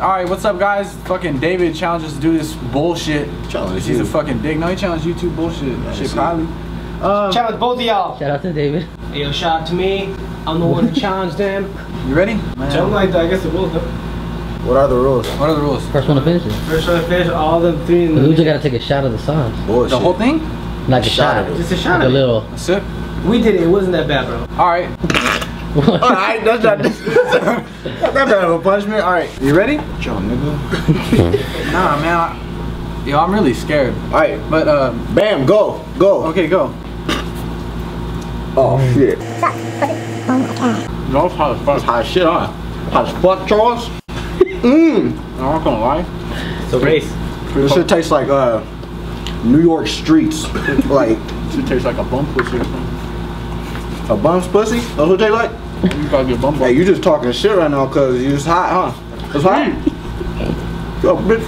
All right, what's up, guys? Fucking David challenges to do this bullshit. Challenge He's you. a fucking dick. No, he challenged you two bullshit. Shit, probably. Um, Challenge both of y'all. Shout out to David. Hey, yo, shout out to me. I'm the one who challenged them. you ready? Something like that. I guess the rules. though. What are the rules? What are the rules? First one to finish it. First one to finish all them three in The the loser gotta take a shot of the sauce. Bullshit. The whole thing? Like a Shot shot. Just a shot Like a little. A sip? We did it. It wasn't that bad, bro. All right. Alright, that's not that's not that bad of a punishment. Alright. You ready? Joe, nigga. Nah, man. I, yo, I'm really scared. Alright. But, um, Bam, go. Go. okay, go. Oh shit. No, it's hot as That's fuck. hot as shit, huh? Hot as fuck, Charles. Mmm. I'm not gonna lie. So race. This shit tastes like uh New York streets. like It tastes like a bum pussy or something. a bum's pussy. That's what they like? You gotta get bum Hey, you just talking shit right now cause you just hot, huh? It's hot? Yo, bitch.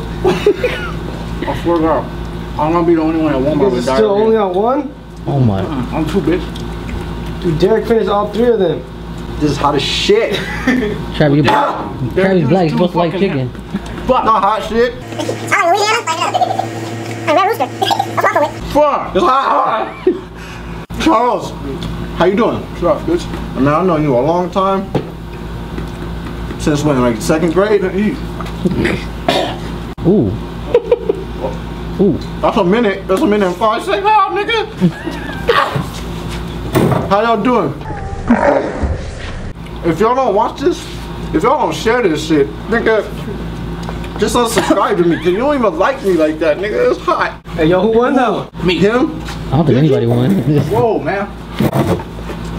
I swear to God. I'm gonna be the only one at Walmart Is with it still only on one? Oh my. Uh, I'm too bitch. Dude, Derek finished all three of them. This is hot as shit. Travis, you Travis Black, you're supposed to like chicken. Fuck. Not hot shit. I'm Louisiana. I'm uh, Red Rooster. That's what I'm with. Fuck. It's hot. hot. Charles, how you doing? What's up, bitch? I mean, I've known you a long time. Since when, like second grade? Ooh. Ooh. That's a minute. That's a minute and five seconds. Oh, nigga. How y'all doing? If y'all don't watch this, if y'all don't share this shit, nigga, just unsubscribe to me, cause you don't even like me like that, nigga. It's hot. Hey, yo, who won though? Me. him. I don't think anybody won. Whoa, man.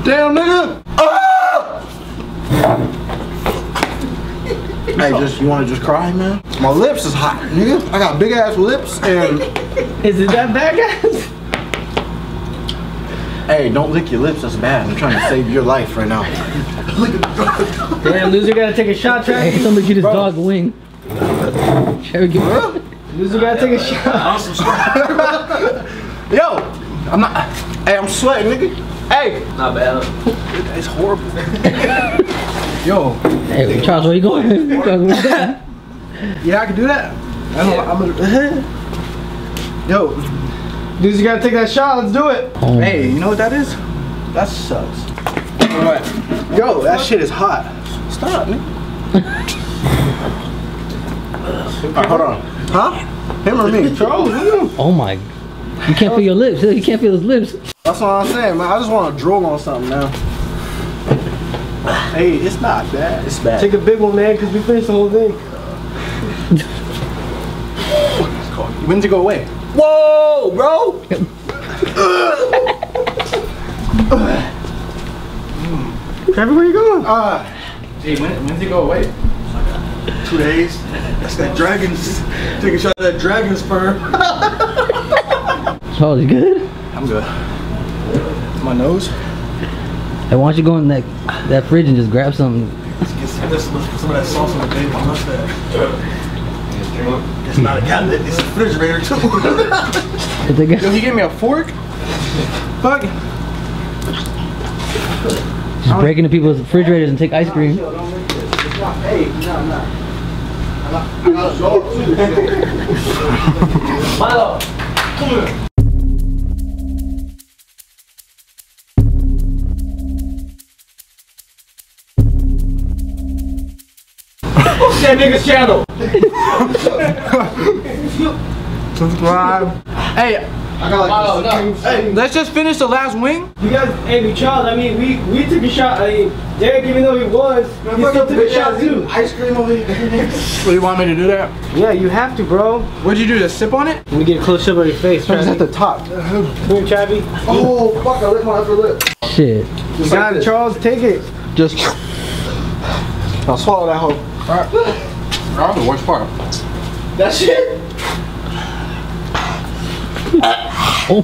Damn, nigga. Ah! Hey, just you wanna just cry, man? My lips is hot, nigga. I got big ass lips and Is it that bad, guys? hey, don't lick your lips. That's bad. I'm trying to save your life right now. Damn, loser gotta take a shot, hey, Travis. somebody get his dog a wing. Travis, give me. Loser gotta take a shot. Yo, I'm not. Hey, I'm sweating, nigga. Hey, Not bad. it's horrible. Yo, Hey, Charles, where you going? You going? yeah, I can do that. I don't, I'm gonna, yo, Loser gotta take that shot. Let's do it. Oh, hey, you know what that is? That sucks. What? Yo, that shit is hot. Stop, man. Alright, hold on. Huh? Him or me? Charles, oh my. You can't feel your lips. You can't feel his lips. That's what I'm saying, man. I just want to drool on something now. Hey, it's not bad. It's bad. Take a big one, man, because we finished the whole thing. When's it go away? Whoa, bro! Trevor, where you going? Uh, Hey, when, when's it go away? two days. That's that dragon's. Take a shot of that dragon sperm. Charles, you good? I'm good. My nose? Hey, why don't you go in that that fridge and just grab something? Get some, this, some of that sauce on the baby mustache. It's not a cabinet, it's a refrigerator too. If they got- Yo, he gave me a fork? Fuck. Just break into people's refrigerators and take ice cream. Hey, no, no. I got a that nigga's channel. Subscribe. Hey, I got like Milo, this. no. Hey, let's just finish the last wing. You guys, hey, we Charles, I mean, we, we took a shot. I mean, Derek, even though he was, he still took a shot too. Ice cream over here. What, you want me to do that? Yeah, you have to, bro. What'd you do, just sip on it? Let me get a close up of your face, It's at the top. Come here, Travis. Oh, fuck, I licked my upper lip. Shit. You got it, Charles. Take it. Just. I'll swallow that whole. That's the worst part. That shit? Oh,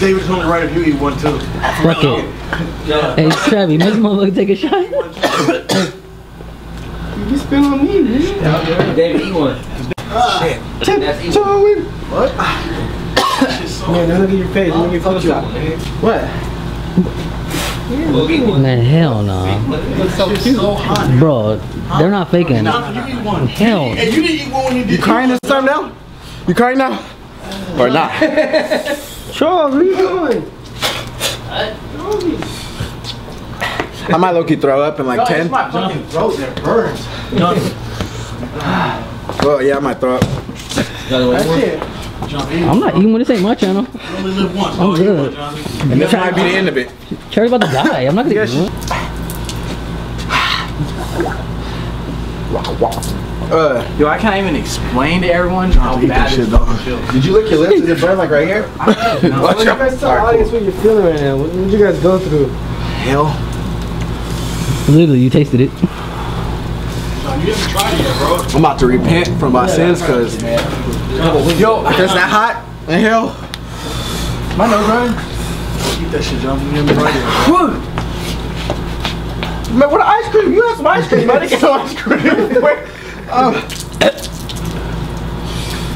David's only right if you eat one too. fuck it. Hey, Travis, make motherfucker take a shot. You spin on me, man. David, eat one. That's eat one. Tiptoeing. What? Man, look at your face. Look at your close up. What? Man, hell no. Bro, they're not faking. Hell. you didn't eat one when you You crying this time now? You crying now? Or not? Charles, what are you doing? I might low key throw up in like 10. my fucking throat that burns. Well, yeah, I might throw up. I'm not eating when this ain't my channel. I only live once. I'm good. And this might be the end of it. Cherry's about to die. I'm not gonna eat it. Uh, Yo, I can't even explain to everyone how eat bad this shit, fucking feels. did you lick your lips? Did it burn like right here? Why don't you guys tell the audience what you're feeling right now? What did you guys go through? Hell. Literally, you tasted it. You haven't tried it yet, bro. I'm about to repent from my sins because, yo, if it's that hot in hell, my nose running. Keep that shit, John. in hear me right here. Man, what ice cream? You had some ice cream. I didn't get no ice cream. Wait, uh,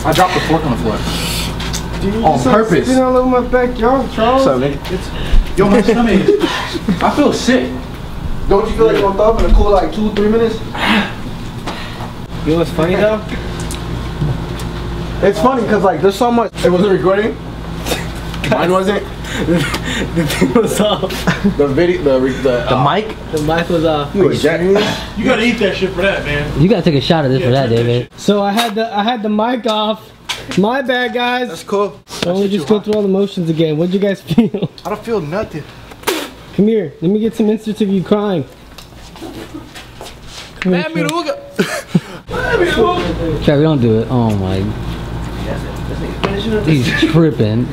I dropped the fork on the floor. Dude, you On just started purpose. spitting all over my backyard, Charles. So, nigga. Yo, my stomach. I feel sick. Don't you feel like you're gonna throw up in a cool like two, three minutes? You know what's funny though? It's funny because like there's so much. It wasn't recording. Mine wasn't. the thing was off. The video, the re- the, the uh, mic. The mic was off. You a jack. You gotta eat that shit for that, man. You gotta take a shot of this for that, David. So I had the I had the mic off. My bad, guys. That's cool. So let me just go through all the motions again. What'd you guys feel? I don't feel nothing. Come here. Let me get some instances of you crying. Come here, Charles. Cherry, don't do it. Oh my. He's tripping.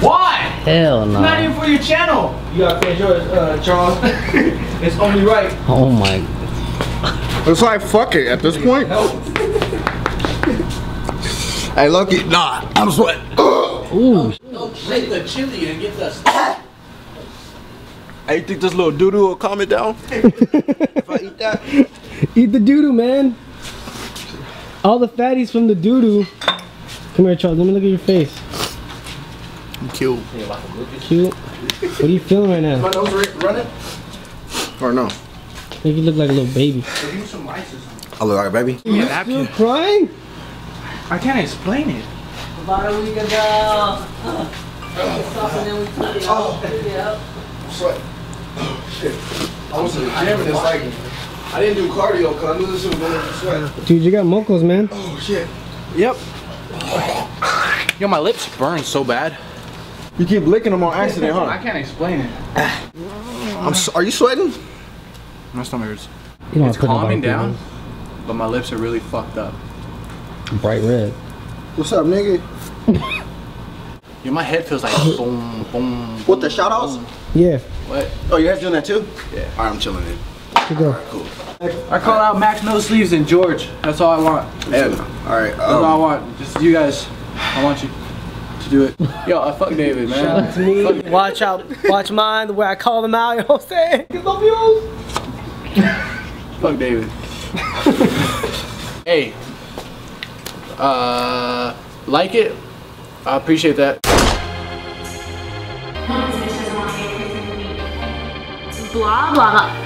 Why? Hell no. Not even for your channel. You gotta finish yours, uh, Charles. It's only right. Oh my. It's like fuck it at this point. Hey, Lucky, nah, I'm sweating. Ooh. Shake the chili and get the. Hey, you think this little doo doo will calm it down? if I eat that? Eat the doodoo, -doo, man. All the fatties from the doodoo. -doo. Come here, Charles. Let me look at your face. I'm killed. Cute. What are you feeling right now? My nose running? Or no? Make you look like a little baby. I look like a baby. Still crying? I can't explain it. About a week ago. Oh. Sweat. Oh, shit. I was in the gym and it's like, I didn't do cardio because I knew this was going to sweat. Dude, you got mocos, man. Oh, shit. Yep. Yo, my lips burn so bad. You keep licking them on accident, huh? I can't explain it. I'm s are you sweating? My stomach hurts. You don't It's put calming nobody down, but my lips are really fucked up. Bright red. What's up, nigga? Yo, my head feels like boom, boom. What, the shout outs? Yeah, What? Oh, you guys doing that too? Yeah. Alright, I'm chilling in. You go. I call out Max No Sleeves and George. That's all I want. Yeah. Alright, That's all I um, want. Just you guys. I want you to do it. Yo, I fuck David, man. To me, watch out, watch mine, the way I call them out, you know what I'm saying? You love you. Fuck David. hey. Uh, like it. I appreciate that. blah blah blah.